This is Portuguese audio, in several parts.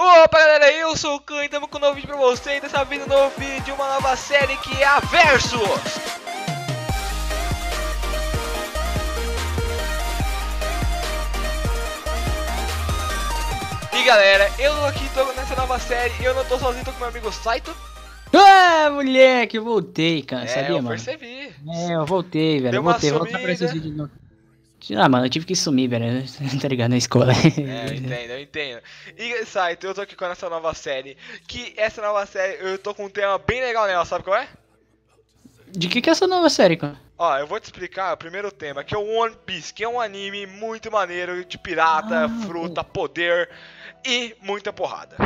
Opa galera, eu sou o Khan e estamos com um novo vídeo pra vocês Dessa vez um novo vídeo de uma nova série que é a Versus E galera, eu aqui tô nessa nova série e eu não tô sozinho, tô com meu amigo Saito Ah, moleque, eu voltei, cara, É, sabia, eu mano? percebi É, eu voltei, velho, Deu eu voltei, vou voltar pra sumida. esses vídeos de novo. Ah, mano, eu tive que sumir, velho, tá ligado, na escola. É, eu entendo, eu entendo. E Saito, eu tô aqui com essa nova série Que essa nova série, eu tô com um tema bem legal nela, sabe qual é? De que que é essa nova série, cara? Ó, eu vou te explicar o primeiro tema, que é o One Piece, que é um anime muito maneiro de pirata, Ah, fruta, poder e muita porrada.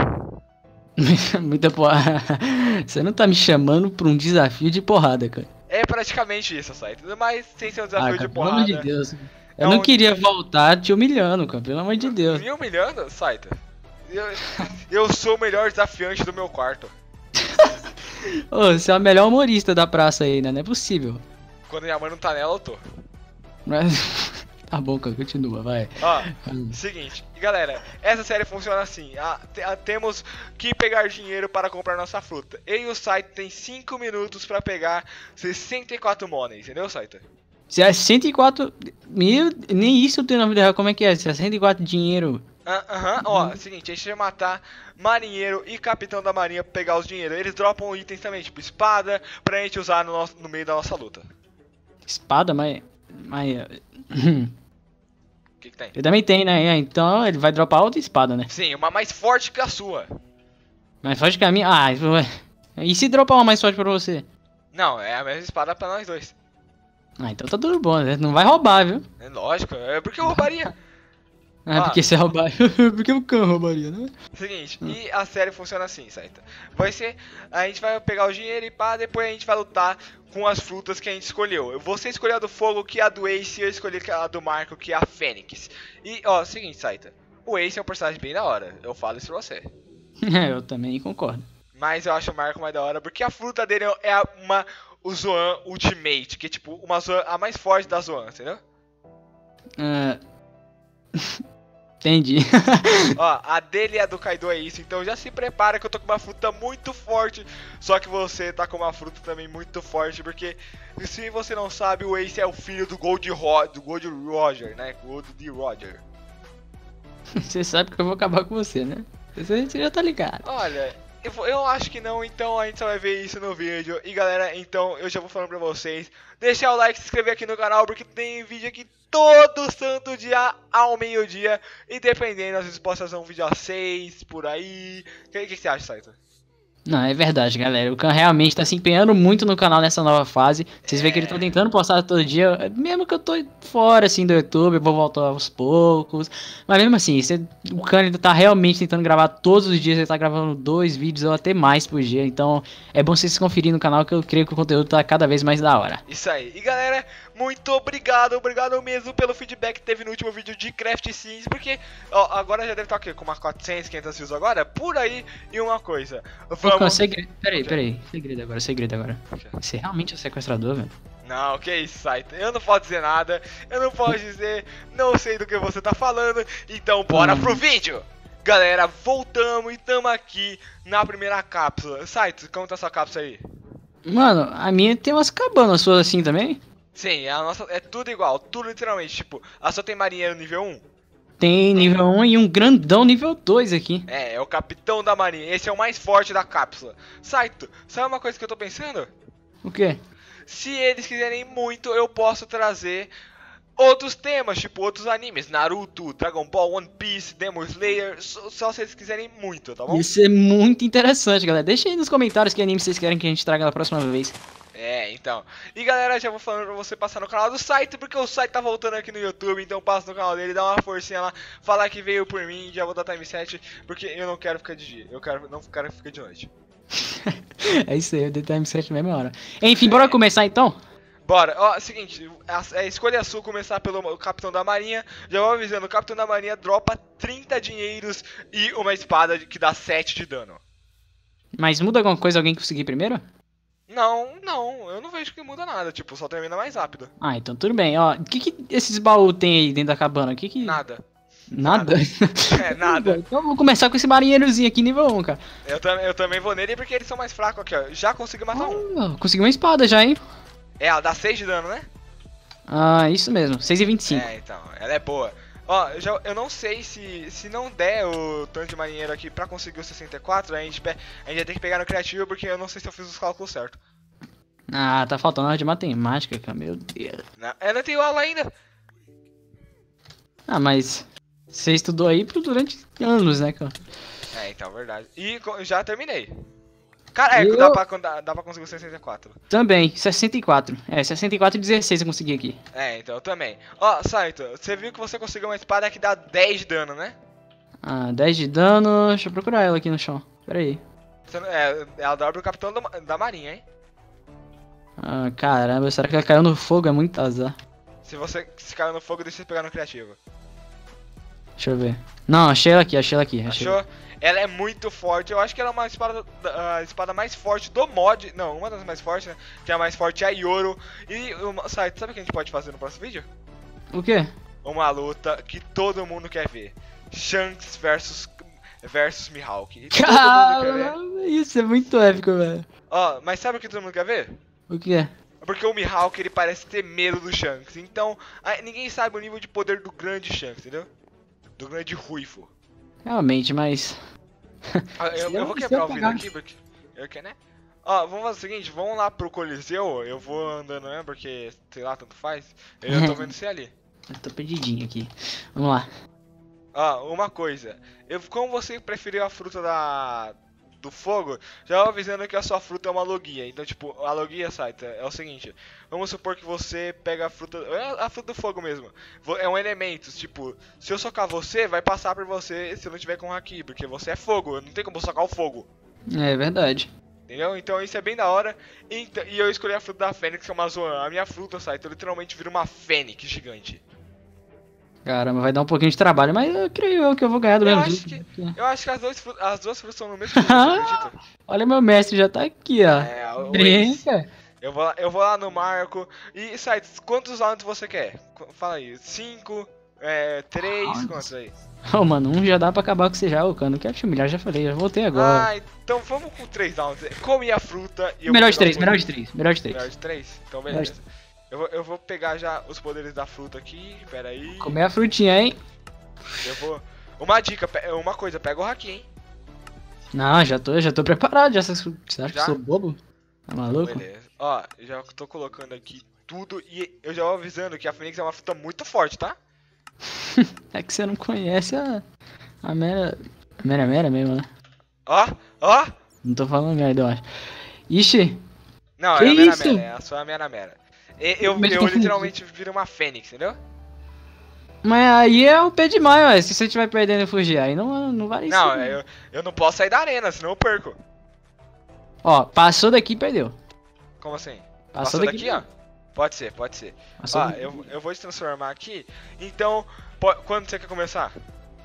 Muita porrada. Você não tá me chamando pra um desafio de porrada, cara. É praticamente isso, Saito. Mas sem ser um desafio Ah, de cara, pelo porrada. amor de Deus. Eu não queria voltar te humilhando, cara, pelo amor de Deus. Me humilhando, Saito? Eu, eu sou o melhor desafiante do meu quarto. Ô, você é o melhor humorista da praça aí, né? Não é possível. Quando minha mãe não tá nela, eu tô. Mas... Tá bom, cara, continua, vai. Ó, seguinte, galera, essa série funciona assim: te- ah, temos que pegar dinheiro para comprar nossa fruta. Eu e o Saito tem 5 minutos para pegar 64 money, entendeu, Saito? Se é 104 mil, nem isso eu tenho na vida real, como é que é? Se é 104 dinheiro. Ah, Aham, ó, seguinte, a gente vai matar marinheiro e capitão da marinha pra pegar os dinheiros. Eles dropam itens também, tipo espada, pra gente usar no, nosso- no meio da nossa luta. Espada, mas. Mas. O que, que tem? Eu também tenho, né? É, Então ele vai dropar outra espada, né? Sim, uma mais forte que a sua. Mais forte que a minha. Ah, ué. e se dropar uma mais forte pra você? Não, é a mesma espada pra nós dois. Ah, então tá tudo bom, né? Não vai roubar, viu? É lógico, é porque eu roubaria. Ah, Ah. porque você roubar. porque o cão roubaria, né? Seguinte, e a série funciona assim, certo? Vai ser, a gente vai pegar o dinheiro e pá, depois a gente vai lutar com as frutas que a gente escolheu. Você escolheu a do fogo, que é a do Ace, e eu escolhi a do Marco, que é a Fênix. E, ó, seguinte, Saita, o Ace é um personagem bem da hora, eu falo isso pra você. eu também concordo. Mas eu acho o Marco mais da hora, porque a fruta dele é uma, o Zoan Ultimate, que é tipo, uma Zoan, a mais forte da Zoan, entendeu? Ah, Entendi. Ó, a dele e a do Kaido é isso, então já se prepara que eu tô com uma fruta muito forte. Só que você tá com uma fruta também muito forte, porque se você não sabe, o Ace é o filho do Gold, Ro do Gold Roger, né? Gold de Roger. você sabe que eu vou acabar com você, né? Você você já tá ligado. Olha, eu, eu acho que não, então a gente só vai ver isso no vídeo. E galera, então eu já vou falando pra vocês. Deixar o like, se inscrever aqui no canal, porque tem vídeo aqui todo santo dia ao meio-dia. E dependendo, às vezes posso fazer um vídeo às 6, por aí. O que, que você acha, Saito? Não, é verdade, galera. O Khan realmente tá se empenhando muito no canal nessa nova fase. Vocês veem que ele tá tentando postar todo dia. Mesmo que eu tô fora, assim, do YouTube, eu vou voltar aos poucos. Mas mesmo assim, você- o Khan ainda tá realmente tentando gravar todos os dias. Ele tá gravando dois vídeos ou até mais por dia. Então, é bom vocês conferirem no canal que eu creio que o conteúdo tá cada vez mais da hora. Isso aí. E galera, muito obrigado, obrigado mesmo pelo feedback que teve no último vídeo de Craft Sims, porque ó, agora já deve estar o quê? Com umas 400, 500 views agora? Por aí. E uma coisa, Ô, Vamos... segredo. Peraí, peraí. Segredo agora, segredo agora. Você realmente é o sequestrador, velho? Não, que isso, site. Eu não posso dizer nada, eu não posso dizer, não sei do que você tá falando, então bora Hum. pro vídeo! Galera, voltamos e tamo aqui na primeira cápsula. Site, como tá sua cápsula aí? Mano, a minha tem umas cabanas suas assim também. Sim, a nossa é tudo igual, tudo literalmente. Tipo, a sua tem marinheiro nível 1? Tem nível 1 e um grandão nível 2 aqui. É, é o capitão da marinha. Esse é o mais forte da cápsula. Saito, sabe uma coisa que eu tô pensando? O quê? Se eles quiserem muito, eu posso trazer outros temas, tipo outros animes. Naruto, Dragon Ball, One Piece, Demon Slayer. Só, só se eles quiserem muito, tá bom? Isso é muito interessante, galera. Deixa aí nos comentários que anime vocês querem que a gente traga na próxima vez. É, então. E galera, já vou falando pra você passar no canal do site, porque o site tá voltando aqui no YouTube, então passa no canal dele, dá uma forcinha lá, falar que veio por mim, já vou dar time set, porque eu não quero ficar de dia, eu quero não quero ficar de noite. é isso aí, o The Time 7 mesma hora. Enfim, bora começar então? Bora, ó, seguinte, a, a escolha é sua começar pelo capitão da marinha. Já vou avisando, o capitão da marinha dropa 30 dinheiros e uma espada que dá 7 de dano. Mas muda alguma coisa alguém conseguir primeiro? Não, não, eu não vejo que muda nada, tipo, só termina mais rápido. Ah, então tudo bem. Ó, o que, que esses baús tem aí dentro da cabana? O que que... Nada. Nada? É, nada. então vou começar com esse marinheirozinho aqui, nível 1, cara. Eu, tam eu também vou nele porque eles são mais fracos aqui, ó. Já consegui matar um. Ah, consegui uma espada já, hein? É, ela dá 6 de dano, né? Ah, isso mesmo, 6,25. É, então, ela é boa. Ó, eu, já, eu não sei se se não der o tanto de marinheiro aqui pra conseguir o 64, a gente, a gente vai ter que pegar no criativo porque eu não sei se eu fiz os cálculos certos. Ah, tá faltando aula de matemática, cara, meu Deus. Não, eu não tenho aula ainda. Ah, mas você estudou aí por durante anos, né, cara? É, então, verdade. E já terminei. Cara, é, Eu- dá, pra, dá, dá pra conseguir o 64. Também, 64. É, 64 e 16 eu consegui aqui. É, então, eu também. Ó, Saito, você viu que você conseguiu uma espada que dá 10 de dano, né? Ah, 10 de dano. Deixa eu procurar ela aqui no chão. Pera aí. É, ela dobra o capitão da, da marinha, hein? Ah, caramba, será que ela caiu no fogo? É muito azar. Se você se caiu no fogo, deixa você pegar no criativo. Deixa eu ver. Não, achei ela aqui, achei ela aqui. Achei. Achou? Ela é muito forte. Eu acho que ela é uma espada, a espada mais forte do mod. Não, uma das mais fortes, né? Que a mais forte é a Yoro. E, uma, sabe o que a gente pode fazer no próximo vídeo? O quê? Uma luta que todo mundo quer ver. Shanks versus versus Mihawk. Caramba, isso é muito épico, velho. Ó, mas sabe o que todo mundo quer ver? O que é? Porque o Mihawk ele parece ter medo do Shanks. Então, ninguém sabe o nível de poder do grande Shanks, entendeu? Do grande Ruivo. Realmente, mas. Ah, Eu, eu eu- vou quebrar o vidro aqui, porque. Eu quero, né? Ó, vamos fazer o seguinte, vamos lá pro Coliseu, eu vou andando, né? Porque, sei lá, tanto faz. Eu tô vendo você ali. Eu tô perdidinho aqui. Vamos lá. Ó, uma coisa. Eu, como você preferiu a fruta da. Do fogo, já vou avisando que a sua fruta é uma logia. Então, tipo, a logia, Saita, é o seguinte: vamos supor que você pega a fruta. É a fruta do fogo mesmo. É um elemento. Tipo, se eu socar você, vai passar por você se eu não tiver com haki, porque você é fogo. Não tem como socar o fogo. É verdade. Entendeu? Então isso é bem da hora. E, e eu escolhi a fruta da Fênix, que é uma zoa. A minha fruta, Saito, literalmente vira uma Fênix gigante. Caramba, vai dar um pouquinho de trabalho, mas eu creio eu que eu vou ganhar do Eu mesmo acho jeito. Eu acho que as duas, as duas frutas são no mesmo acredita? Olha, meu mestre já tá aqui, ó. É, o. Brinca. Eu vou, lá- eu vou lá no Marco. E, Saito, quantos rounds você quer? Qu- Fala aí. Cinco? É, três? Rounds. Quantos aí? Ô, mano, um já dá pra acabar com você já, ô, cara. Não quero te humilhar, já falei, já voltei agora. Ah, então vamos com três rounds. Come a fruta e eu melhor de três, melhor de três, melhor de três. Melhor de três? Então beleza. Eu vou, eu vou pegar já os poderes da fruta aqui. Pera aí. Comer a frutinha, hein? Eu vou. Uma dica, uma coisa, pega o haki, hein? Não, já tô, já tô preparado. Já, você acha que Já? eu sou bobo? Tá maluco? Beleza. Ó, já tô colocando aqui tudo e eu já vou avisando que a Fênix é uma fruta muito forte, tá? É que você não conhece a. A mera. A mera mera mesmo, né? Ó, ó! Não tô falando merda, eu acho. Ixi, Não, Que é a Mera? Mera, é a sua Mera Mera. E- Eu, eu confundi. literalmente viro uma Fênix, entendeu? mas aí é o pé de maio, ué. Se você estiver perdendo e fugir, aí não, não vale isso. Não, eu, eu não posso sair da arena, senão eu perco. Ó, passou daqui passou Como assim? Passou, Passou daqui, daqui, ó? Pode ser, pode ser. Passou Ó, daqui. eu, eu vou te transformar aqui. Então, quando você quer começar?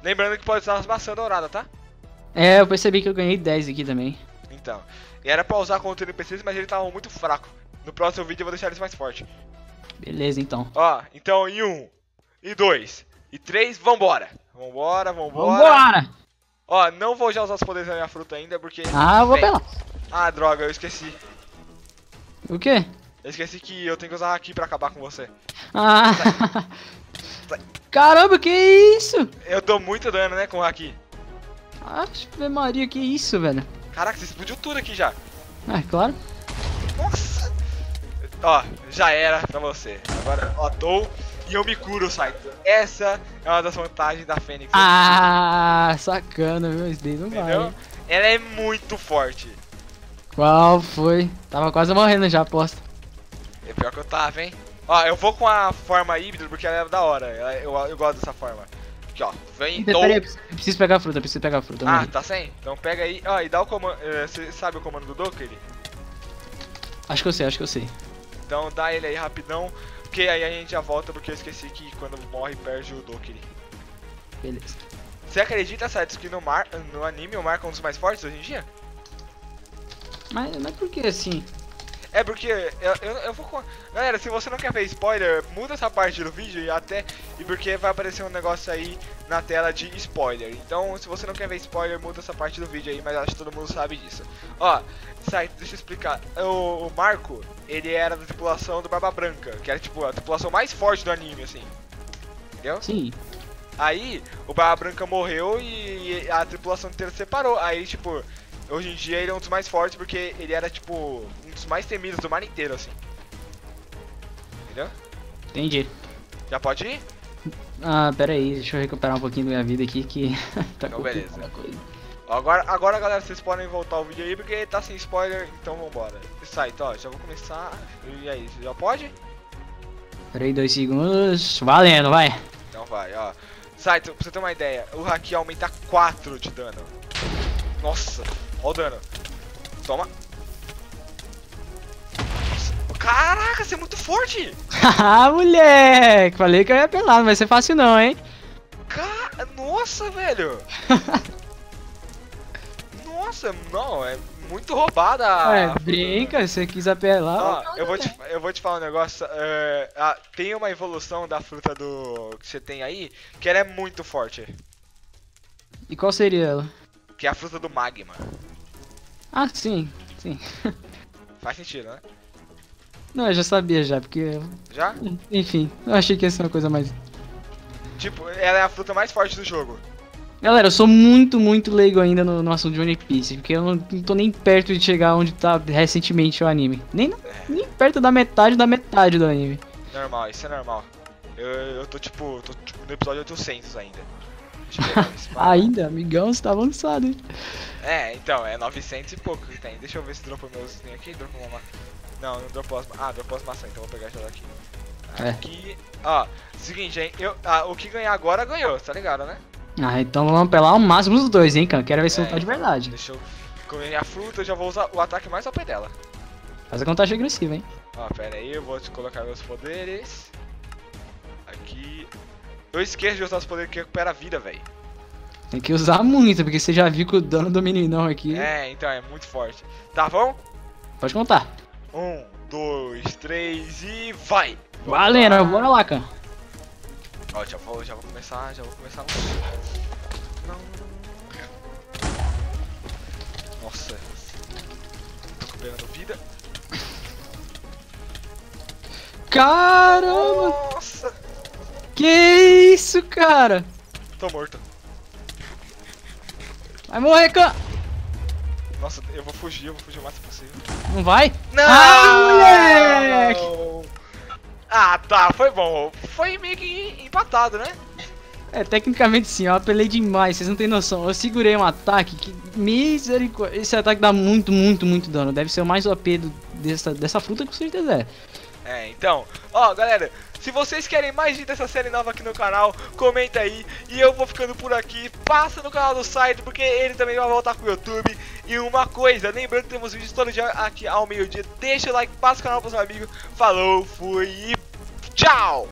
Lembrando que pode usar as maçãs douradas, tá? É, eu percebi que eu ganhei 10 aqui também. Então. E era pra usar contra NPCs, mas ele tava muito fraco. No próximo vídeo eu vou deixar eles mais fortes. Beleza, então. Ó, então em um, e dois, e três, vambora! Vambora, vambora. Vambora! Ó, não vou já usar os poderes da minha fruta ainda, porque. Ah, eu vou Vem. pelar. Ah, droga, eu esqueci. O quê? Eu esqueci que eu tenho que usar aqui pra acabar com você. Ah! Sai. Caramba, que isso? Eu dou muito dano, né, com o Haki. Ave Maria, que isso, velho? Caraca, você explodiu tudo aqui já. Ah, claro. Nossa! Ó, já era pra você. Agora, ó, dou e eu me curo, Saito. Essa é uma das vantagens da Fênix. Ah, sacana, viu? Isso daí não Entendeu? vai. Ela é muito forte. Qual foi? Tava quase morrendo já, aposto. É pior que eu tava, hein? Ó, eu vou com a forma híbrida porque ela é da hora. Ela- Eu, eu gosto dessa forma. Aqui, ó. Vem, dou. peraí, eu preciso- eu pegar a fruta, eu preciso pegar a fruta. Ah, tá sem? Então pega aí. Ó, e dá o comando. Você sabe o comando do Doker? Acho que eu sei, acho que eu sei. Então dá ele aí rapidão. Porque aí a gente já volta porque eu esqueci que quando morre perde o Doker. Beleza. Você acredita, Saito, que no, mar, no anime o Marco é um dos mais fortes hoje em dia? Mas, mas por que assim? É porque eu, eu, eu vou. Galera, se você não quer ver spoiler, muda essa parte do vídeo e até. E porque vai aparecer um negócio aí na tela de spoiler. Então, se você não quer ver spoiler, muda essa parte do vídeo aí, mas acho que todo mundo sabe disso. Ó, sai, deixa eu explicar. O, o Marco, ele era da tripulação do Barba Branca, que era tipo a tripulação mais forte do anime, assim. Entendeu? Sim. Aí, o Barba Branca morreu e a tripulação inteira se separou. Aí, tipo, hoje em dia ele é um dos mais fortes porque ele era, tipo, dos mais temidos do mar inteiro, assim. Entendeu? Entendi. Já pode ir? Ah, pera aí, deixa eu recuperar um pouquinho da minha vida aqui que tá Então, beleza. Agora, agora, galera, vocês podem voltar o vídeo aí porque tá sem spoiler, então vambora. Site, ó, já vou começar. E aí, já pode? Pera aí, dois segundos. Valendo, vai. Então vai, ó. Site, pra você ter uma ideia, o Haki aumenta 4 de dano. Nossa, ó o dano. Toma. Caraca, você é muito forte! Haha, moleque! Falei que eu ia pelado, não vai ser fácil não, hein? Ca... Nossa, velho! Nossa, não, é muito roubada. a É, brinca, se você quiser apelar. Ó, eu vou, te, eu vou te falar um negócio. é, ah, tem uma evolução da fruta do que você tem aí que ela é muito forte. E qual seria ela? Que é a fruta do magma. Ah, sim, sim. Faz sentido, né? Não, eu já sabia já, porque. Já? Enfim, eu achei que ia ser uma coisa mais. Tipo, ela é a fruta mais forte do jogo. Galera, eu sou muito, muito leigo ainda no, no assunto de One Piece, porque eu não, não tô nem perto de chegar onde tá recentemente o anime. Nem, nem perto da metade da metade do anime. Normal, isso é normal. Eu, eu tô tipo, tô tipo no episódio 800 ainda. Ainda, amigão, você tá avançado, hein? É, então, é 900 e pouco que tem. Deixa eu ver se dropou meus aqui, dropou uma ma- Não, não dropou as Ah, dropou as maçãs, então vou pegar já daqui. É. Aqui. Ó, seguinte, hein? Eu, ah, o que ganhar agora ganhou, tá ligado, né? Ah, então vamos apelar ao máximo os dois, hein, cara? Quero ver se É, lutar de verdade. Deixa eu comer a fruta, eu já vou usar o ataque mais OP dela. Faz a contagem agressiva, hein? Ó, pera aí, eu vou te colocar meus poderes. Aqui. Eu esqueço de usar os poderes que recupera a vida, velho. Tem que usar muito, porque você já viu que o dano do meninão aqui. É, então é muito forte. Tá bom? Pode contar. Um, dois, três e vai! Valendo, bora lá, cara. Ó, já vou, já vou começar, já vou começar. Não, não, não. Nossa. Tô recuperando vida. Caramba! Nossa! Que isso, cara? Tô morto. Vai morrer, cara. Nossa, eu vou fugir, eu vou fugir o máximo possível. Não vai? Não! Ah, moleque! Ah, tá, foi bom. Foi meio que empatado, né? É, tecnicamente sim, eu apelei demais, vocês não tem noção. Eu segurei um ataque que. Misericórdia. Esse ataque dá muito, muito, muito dano. Deve ser o mais OP do- dessa, dessa fruta com certeza é. É, então, ó, galera, se vocês querem mais vídeos dessa série nova aqui no canal, comenta aí. E eu vou ficando por aqui. Passa no canal do site, porque ele também vai voltar com o YouTube. E uma coisa, lembrando que temos vídeos todo dia aqui ao meio-dia. Deixa o like, passa o canal pros seus amigos. Falou, fui e tchau!